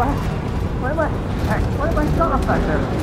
What? Where am I? Where am I back there?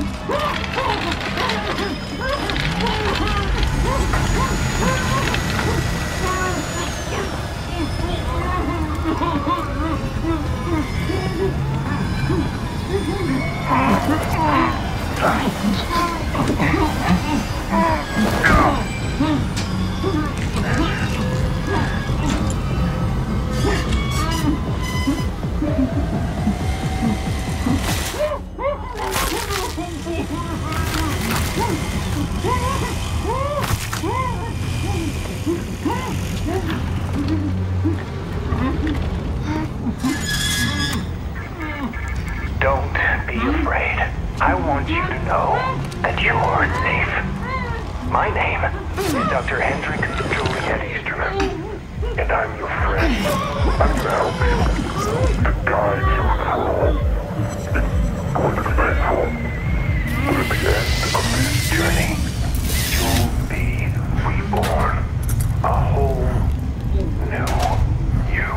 Ah! My name is Dr. Hendrik Juliet Easterman, and I'm your friend. I'm your help to guide you through. It's going to be painful. But at the end of this journey, you'll be reborn. A whole new you.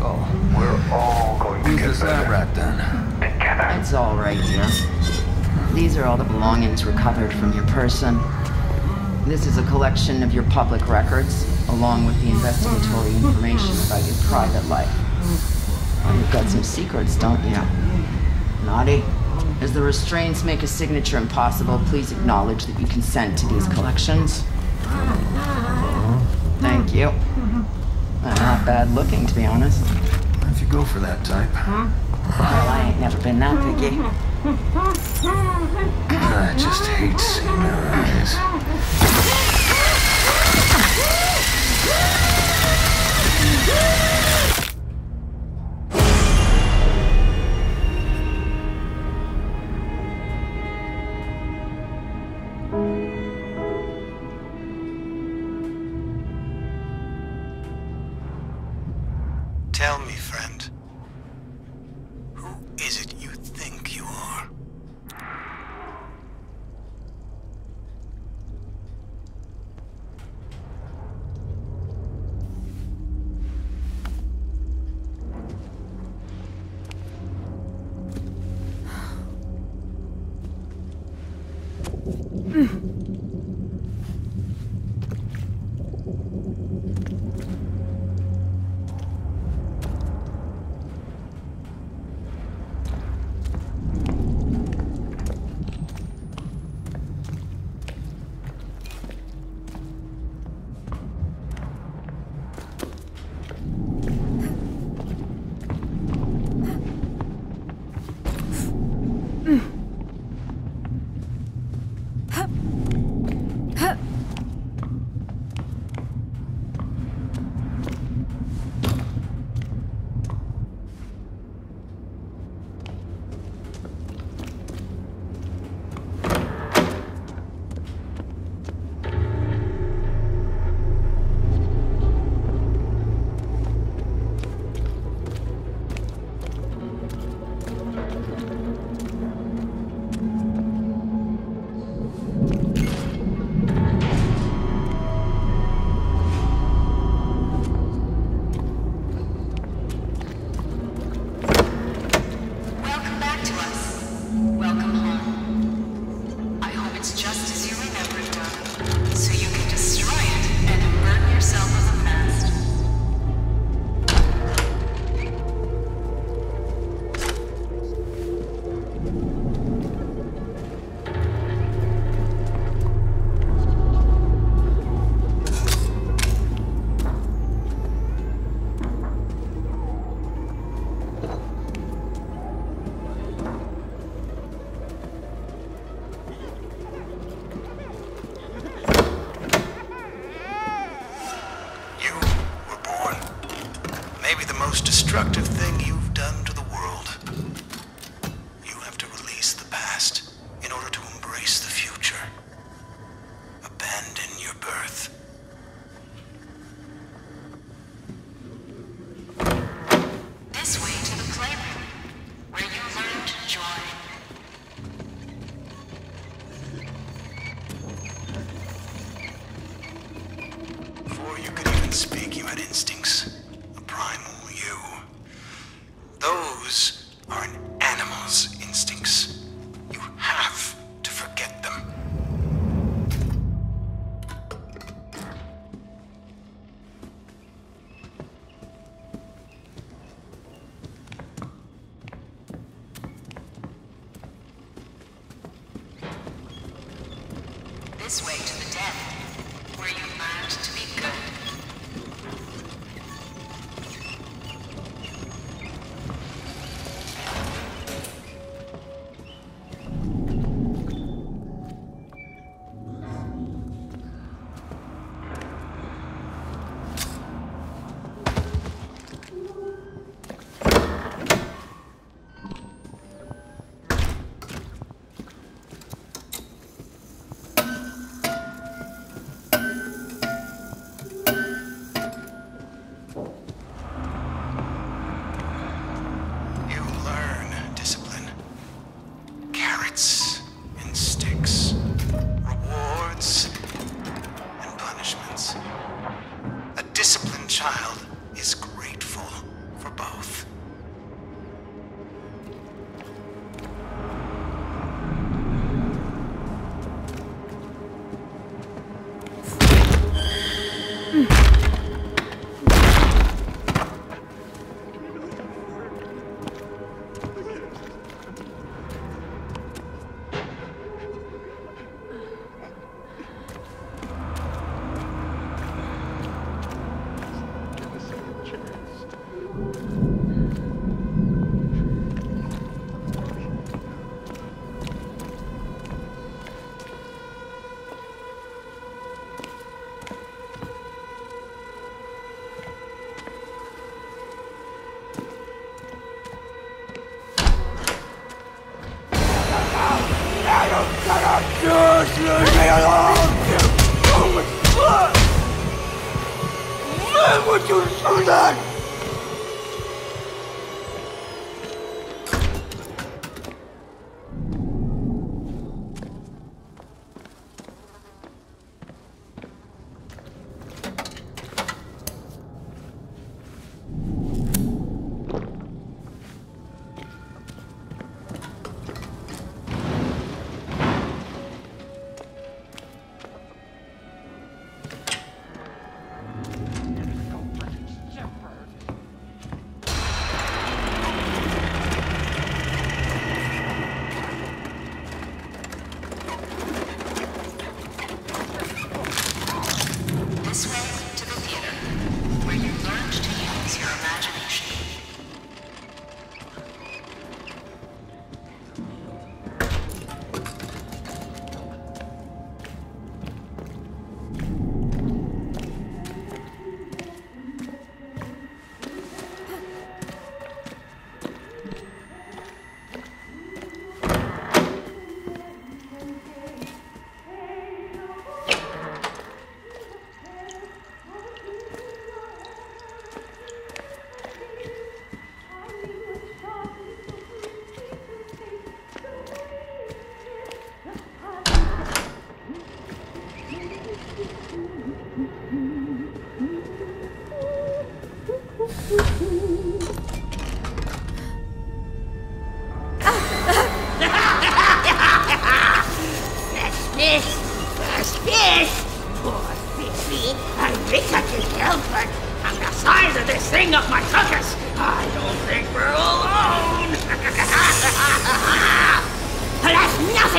Oh, We're all going to who's get this lab better rat then? together. It's all right here. These are all the belongings recovered from your person. This is a collection of your public records, along with the investigatory information about your private life. Well, you've got some secrets, don't you? Naughty. As the restraints make a signature impossible, please acknowledge that you consent to these collections. Thank you. Uh, Not bad looking, to be honest. If you go for that type, Well, I ain't never been that picky. I just hate seeing their eyes. Tell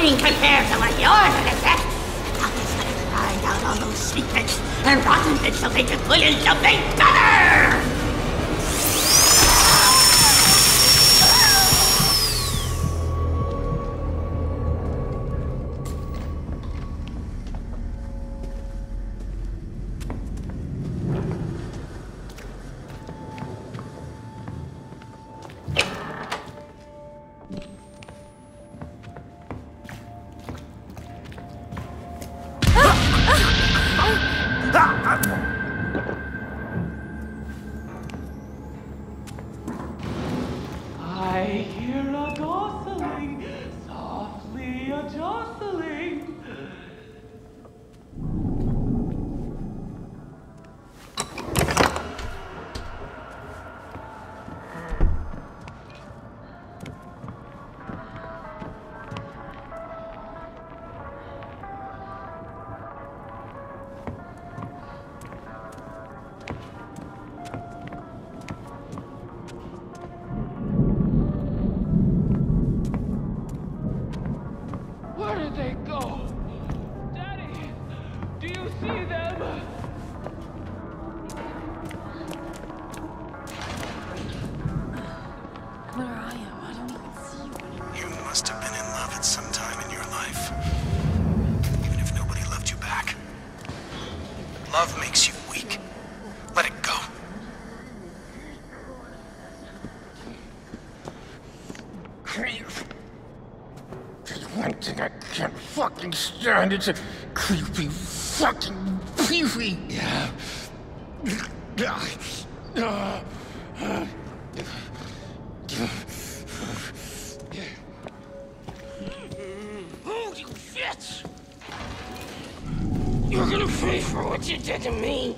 nothing compares to what yours is, eh? just going to cry out all those sweet bits and rotten bits so they can put in something better! Thing I can't fucking stand. It's a creepy fucking peefy. Yeah. Oh, you bitch! You're gonna pay for what you did to me.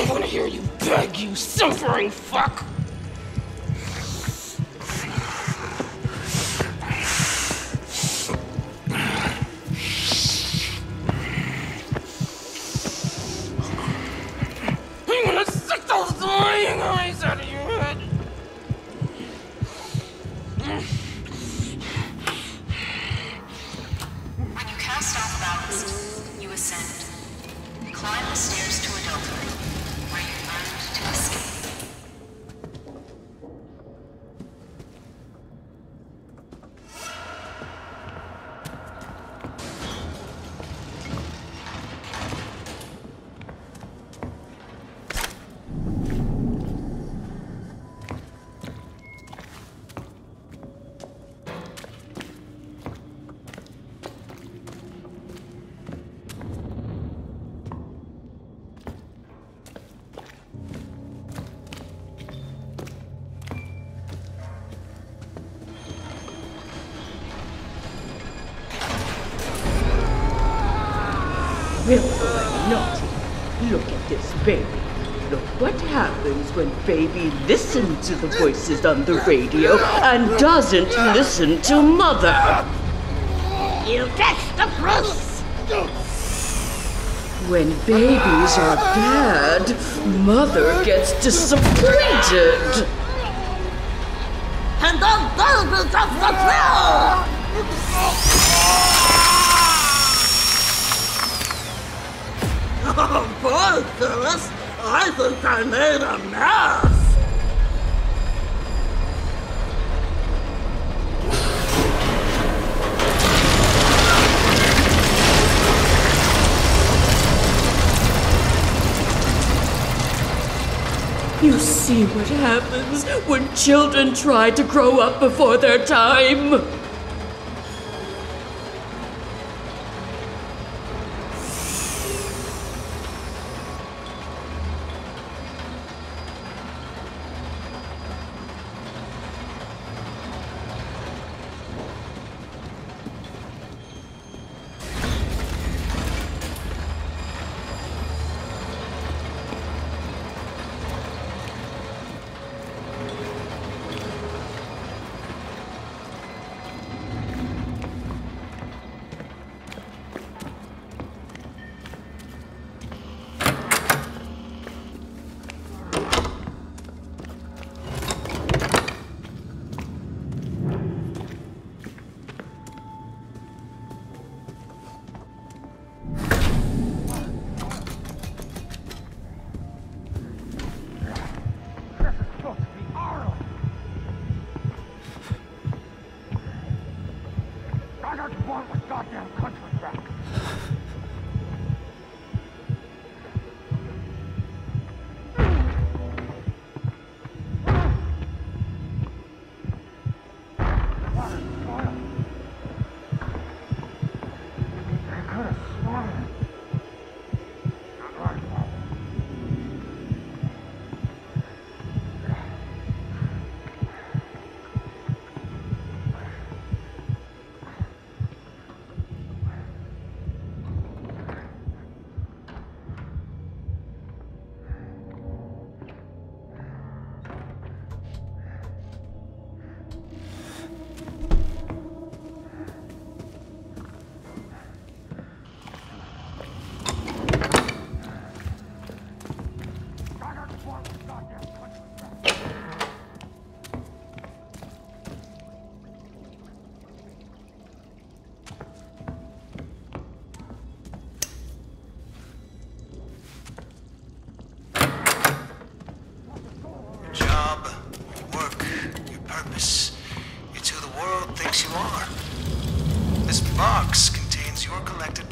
I wanna hear you beg, you suffering fuck! Naughty. Look at this baby. Look what happens when baby listens to the voices on the radio and doesn't listen to mother. You catch the Bruce! When babies are bad, mother gets disappointed. And those girls just the thrill! Boy! I think I made a mess! You see what happens when children try to grow up before their time. This box contains your collected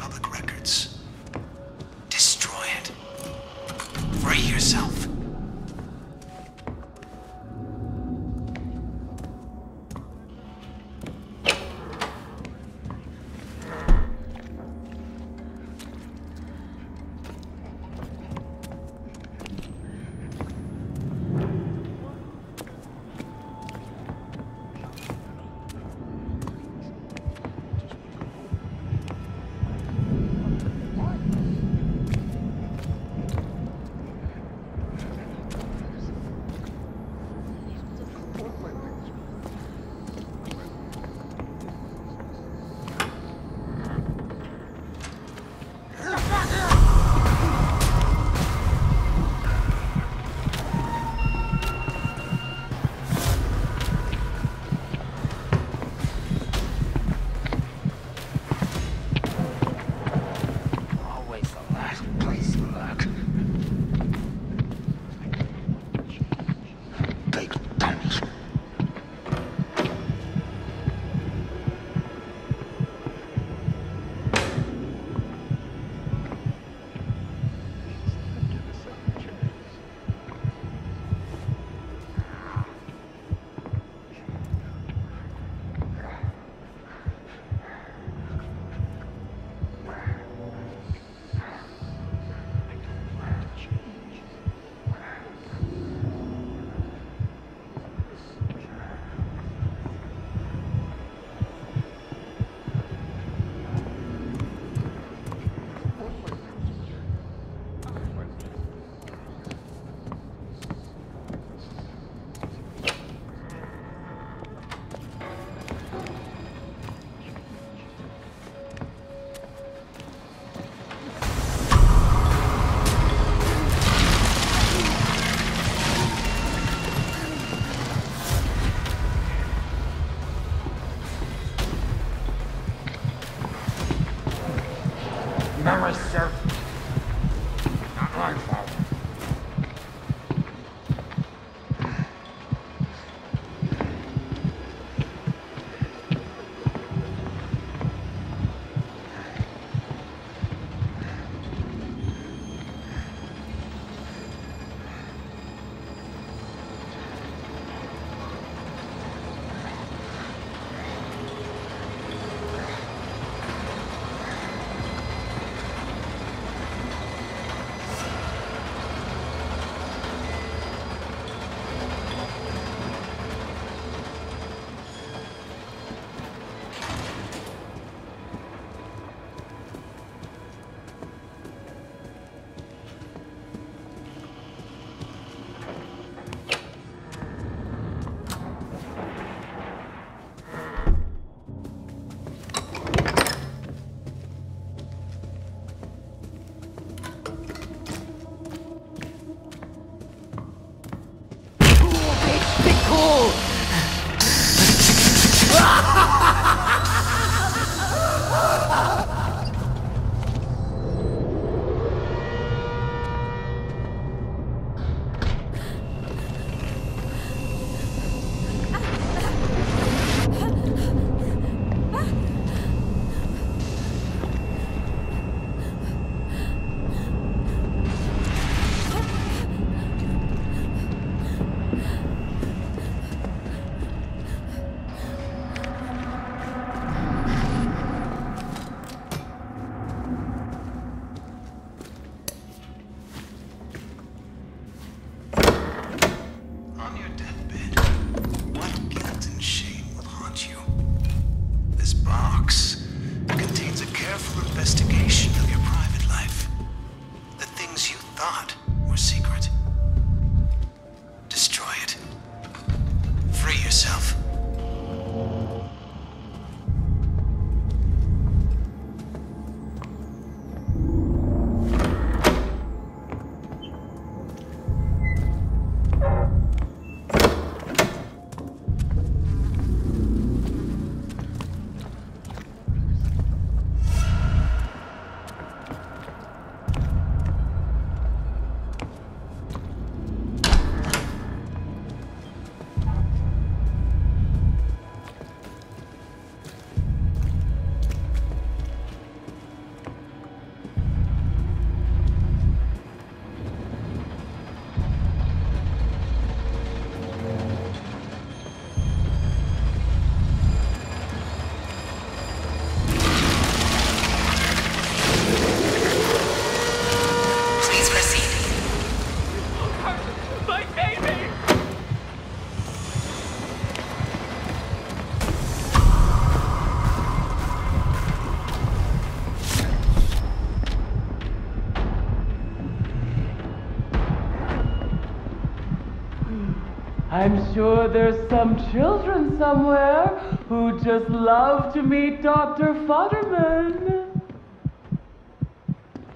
I'm sure there's some children somewhere who just love to meet Dr. Futterman.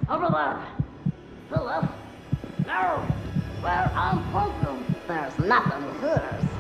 Over oh, there. Philip. No. Where I'm from, There's nothing here.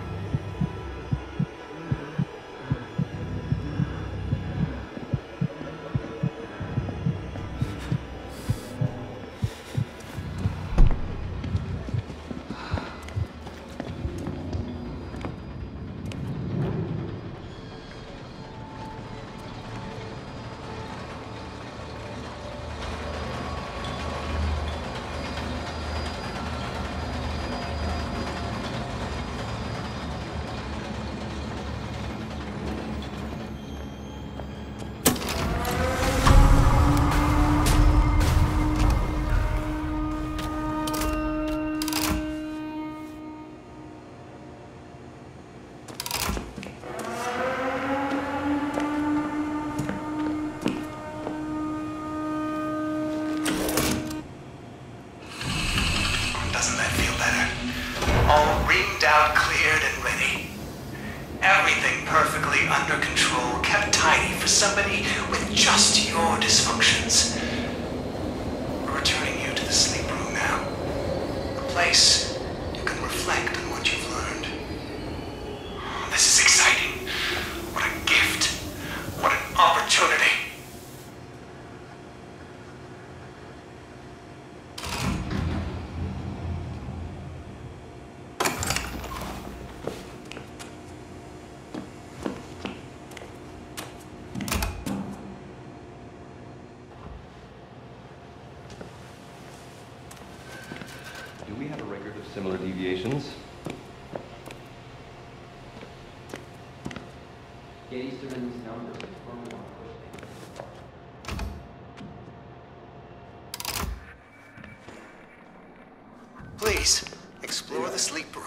The sleep room.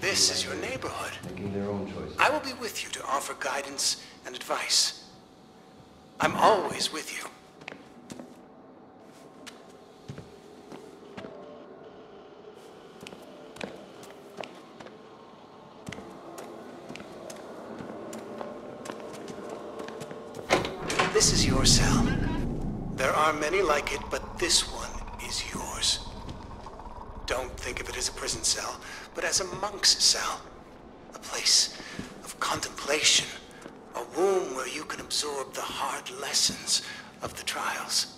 This is your neighborhood. Making their own choices. I will be with you to offer guidance and advice. I'm always with you. This is your cell. There are many like it, but this one is yours. Don't think of it as a prison cell, but as a monk's cell. A place of contemplation. A womb where you can absorb the hard lessons of the trials.